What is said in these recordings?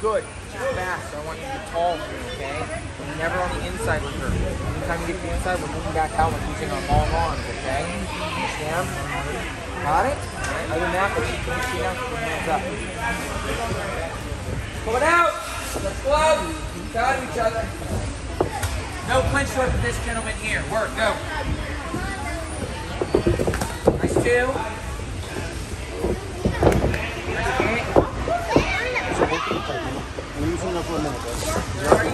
Good. She's fast. I want you to get tall here, okay? And never on the inside with her. Anytime you get to the inside, we're moving back out. We're using our long arms, okay? Understand? Got it? Other than that, let's keep your feet down, hands up. It out. Let's go out. Each other. No clinch work for this gentleman here. Work, go. Nice two.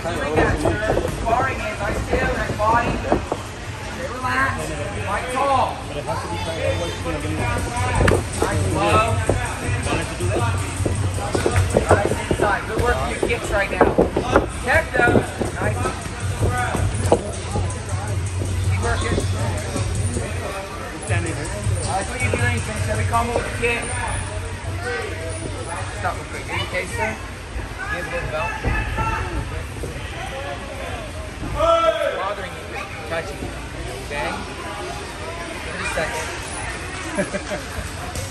Doing that. Sparring is nice two, nice body. Stay relaxed. Fight tall. It Nice low. Nice inside. Good work for your kicks right now. Check those. Nice. Keep working. standing here. I like what you're doing. Combo with a kick. Stop real quick. Okay, sir? Give the belt. Bothering you, touching you. Okay? Give it a second.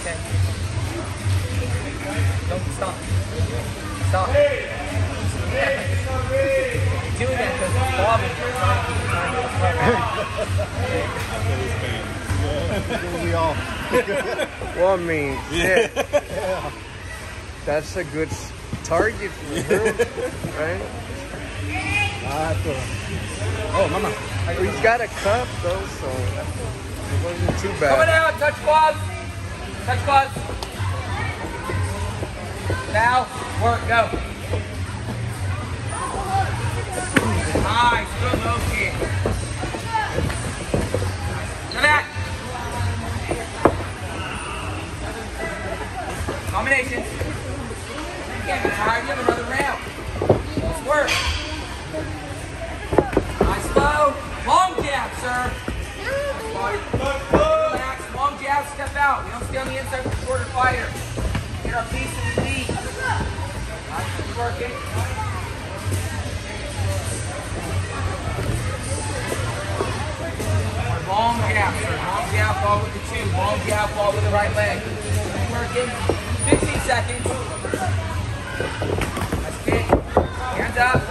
okay. Don't stop. Stop. Yeah. You're doing that because it's bothering you. It's not keeping time to we all. Well, I mean, shit. That's a good target for her, right? Ah. Oh, mama. He's got a cup though, so it wasn't too bad. Coming bad. out, touch quads. Touch quads. Now, work, go. Nice, good low kick. Go back. Combinations. You can't be tired, you have another round. On the inside with the fighter. Get our piece in the knee. Working. Long jab, sir. Long jab, ball with the two. Long jab, ball with the right leg. Working. 15 seconds. Let's kick. Hands up.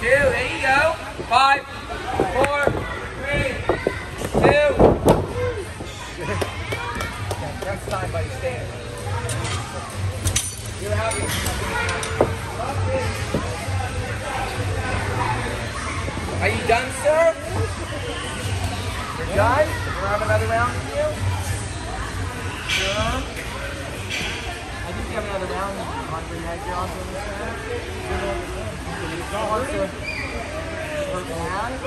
Two, there you go. Five, Done? We'll have another round for you. Sure. I think you have another round on your neck. You're on to Don't want to hurt your hand.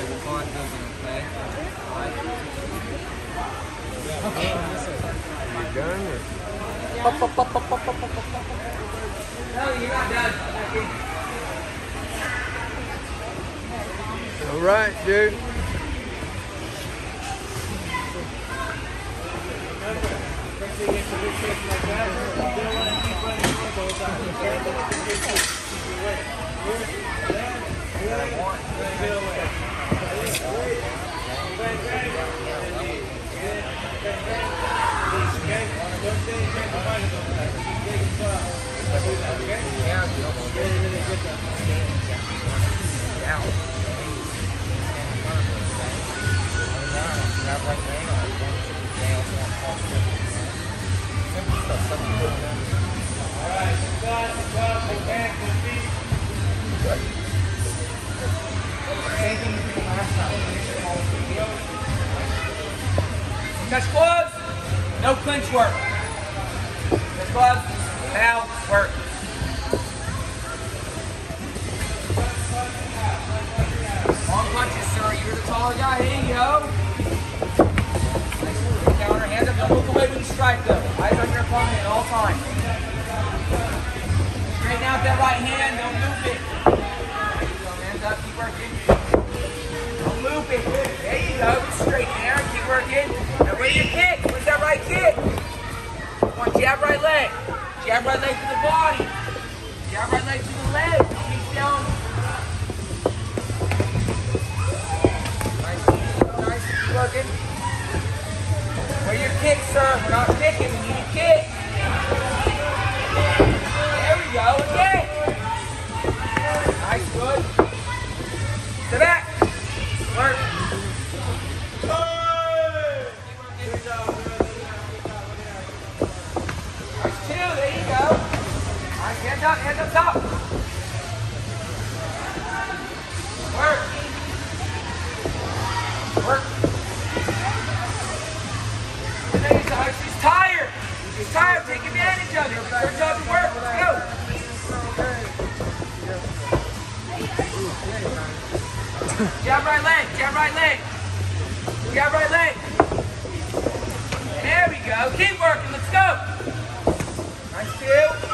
You done? Or? No, you're not done. All right, dude. Touch gloves. No clinch work. Gloves. Now work. Long punches, sir. You're the taller guy. You go. Nice counter. Hands up Open strike though. Eyes on your opponent at all times. Straighten out that right hand. Don't move it. You go, Hands up. Keep working. Don't move it. There you go. Straight there. Keep working. Now where your kick? Where's that right kick? Come on, jab right leg. Jab right leg to the body. Jab right leg to the leg. Keep down. Nice. Nice. Keep. Where your kick, sir? We're not kicking. We need a kick. There we go. Again. Nice. Good. Sit back. Top. Work. Work. Tired. Tired. Advantage of. Your job to work. Go. Jab right leg. Jab right leg. Jab right leg. There we go. Keep working. Let's go. Nice two.